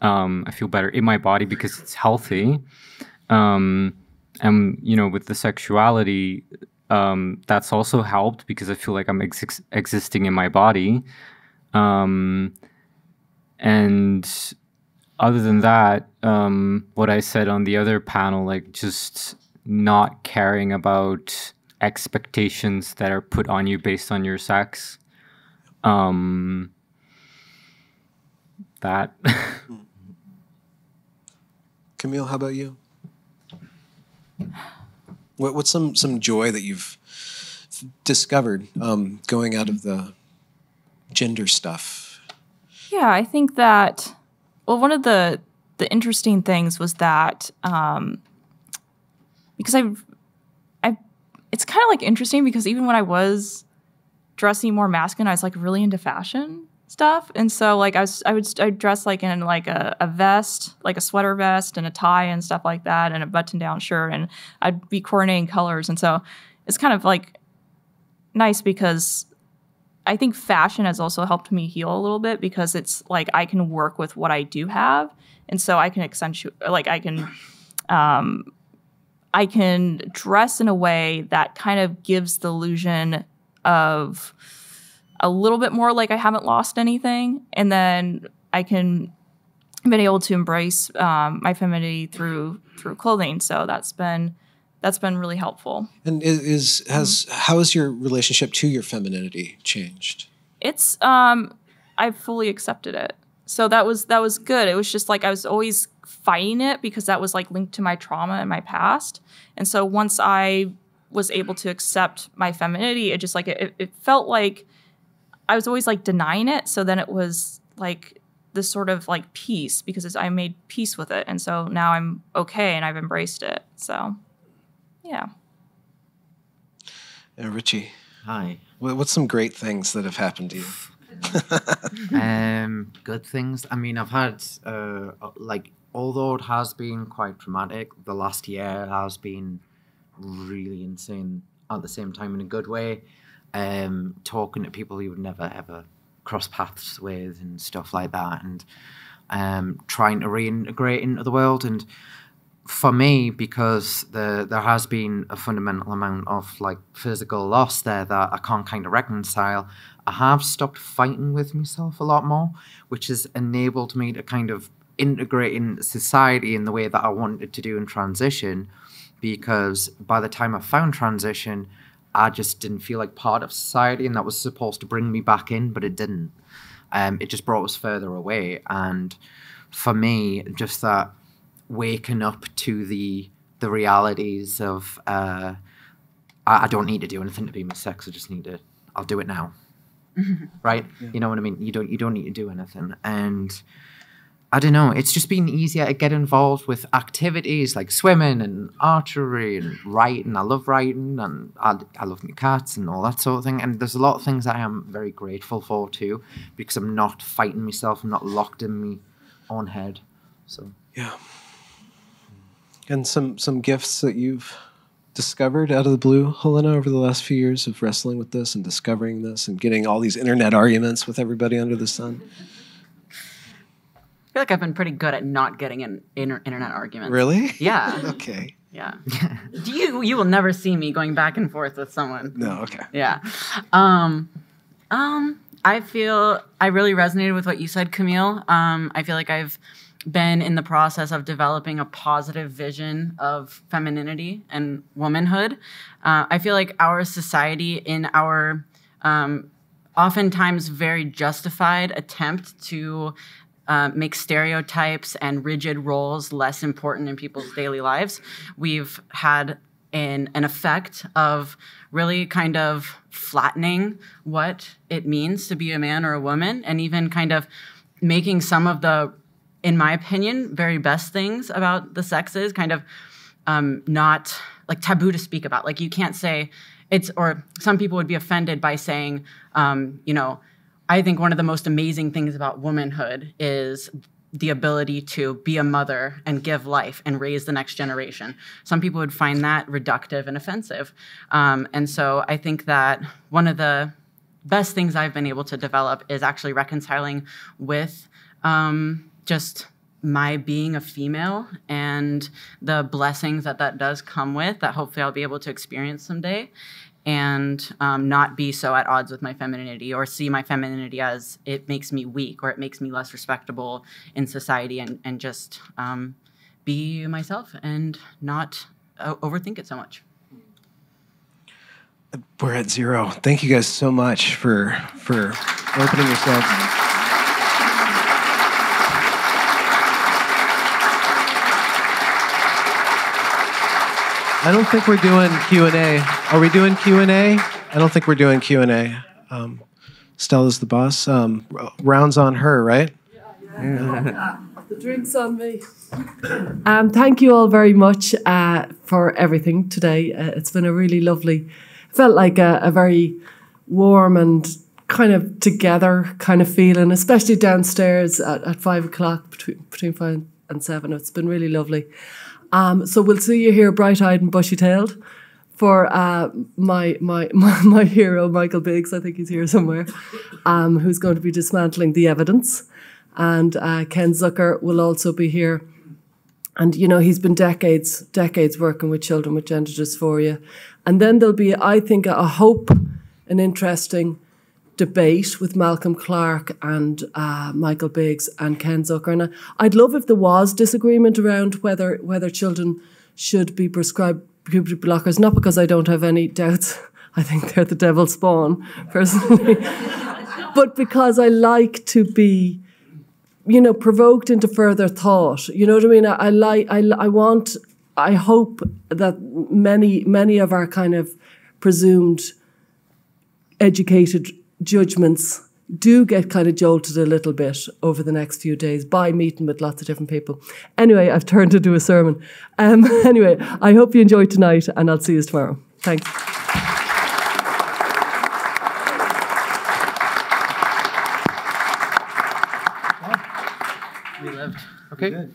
Um, I feel better in my body because it's healthy. Um, and, you know, with the sexuality, um, that's also helped because I feel like I'm ex- existing in my body. Um, and other than that, um, what I said on the other panel, like just not caring about expectations that are put on you based on your sex. Um, that. (laughs) Camille, how about you? What, what's some some joy that you've discovered um, going out of the gender stuff? Yeah, I think that well, one of the the interesting things was that um, because I've I it's kind of like interesting because even when I was dressing more masculine, I was like really into fashion stuff, and so like I was I would I dress like in like a, a vest, like a sweater vest, and a tie and stuff like that, and a button down shirt, and I'd be coordinating colors, and so it's kind of like nice because I think fashion has also helped me heal a little bit because it's like I can work with what I do have, and so I can accentuate, like I can, um, I can dress in a way that kind of gives the illusion of a little bit more like I haven't lost anything, and then I can been able to embrace um, my femininity through through clothing. So that's been that's been really helpful. And is, is has how has your relationship to your femininity changed? It's um I fully accepted it. So that was that was good. It was just like I was always fighting it because that was like linked to my trauma and my past. And so once I was able to accept my femininity, it just like it, it felt like I was always like denying it. So then it was like this sort of like peace because I made peace with it. And so now I'm okay and I've embraced it. So yeah. Yeah, Richie. Hi. What, what's some great things that have happened to you? (laughs) um, good things. I mean, I've had uh, like although it has been quite traumatic, the last year has been really insane. At the same time, in a good way, um, talking to people you would never ever cross paths with and stuff like that, and um, trying to reintegrate into the world. And for me, because the, there has been a fundamental amount of like physical loss there that I can't kind of reconcile, I have stopped fighting with myself a lot more, which has enabled me to kind of integrate in society in the way that I wanted to do in transition. Because by the time I found transition, I just didn't feel like part of society, and that was supposed to bring me back in, but it didn't. Um, it just brought us further away. And for me, just that waking up to the the realities of uh, I, I, don't need to do anything to be my sex. I just need to. I'll do it now. (laughs) right? Yeah. You know what I mean? You don't. You don't need to do anything. And I don't know. It's just been easier to get involved with activities like swimming and archery and writing. I love writing and I, I love my cats and all that sort of thing. And there's a lot of things I am very grateful for too, because I'm not fighting myself. I'm not locked in my own head. So yeah. And some some gifts that you've discovered out of the blue, Helena, over the last few years of wrestling with this and discovering this and getting all these internet arguments with everybody under the sun? I feel like I've been pretty good at not getting in inter- internet arguments. Really? Yeah. (laughs) okay. Yeah. Do you you will never see me going back and forth with someone. No, okay. Yeah. Um um I feel I really resonated with what you said, Camille. Um I feel like I've been in the process of developing a positive vision of femininity and womanhood. Uh, I feel like our society, in our um, oftentimes very justified attempt to uh, make stereotypes and rigid roles less important in people's daily lives, we've had an, an effect of really kind of flattening what it means to be a man or a woman and even kind of making some of the in my opinion, very best things about the sexes, kind of um, not like taboo to speak about. Like you can't say it's, or some people would be offended by saying, um, you know, I think one of the most amazing things about womanhood is the ability to be a mother and give life and raise the next generation. Some people would find that reductive and offensive. Um, and so I think that one of the best things I've been able to develop is actually reconciling with um, just my being a female and the blessings that that does come with that hopefully I'll be able to experience someday and um, not be so at odds with my femininity or see my femininity as it makes me weak or it makes me less respectable in society and, and just um, be myself and not uh, overthink it so much. We're at zero. Thank you guys so much for for opening yourselves. I don't think we're doing Q and A. Are we doing Q and A? I don't think we're doing Q and A. Um, Stella's the boss. Um, rounds on her, right? Yeah. (laughs) yeah. The drink's on me. Um, thank you all very much uh, for everything today. Uh, it's been a really lovely, felt like a, a very warm and kind of together kind of feeling, especially downstairs at, at five o'clock between, between five and seven. It's been really lovely. Um, so we'll see you here bright eyed and bushy tailed for uh, my, my, (laughs) my, my hero, Michael Biggs. I think he's here somewhere, um, who's going to be dismantling the evidence. And uh, Ken Zucker will also be here. And, you know, he's been decades, decades working with children with gender dysphoria. And then there'll be, I think, a hope, an interesting debate with Malcolm Clark and uh, Michael Biggs and Ken Zucker. And I'd love if there was disagreement around whether whether children should be prescribed puberty blockers. Not because I don't have any doubts. (laughs) I think they're the devil's spawn, personally, (laughs) but because I like to be, you know, provoked into further thought. You know what I mean? I, I like. I, I want. I hope that many many of our kind of presumed educated judgments do get kind of jolted a little bit over the next few days by meeting with lots of different people. Anyway, I've turned into a sermon. Um, (laughs) anyway, I hope you enjoyed tonight and I'll see you tomorrow. Thanks. We lived. Okay.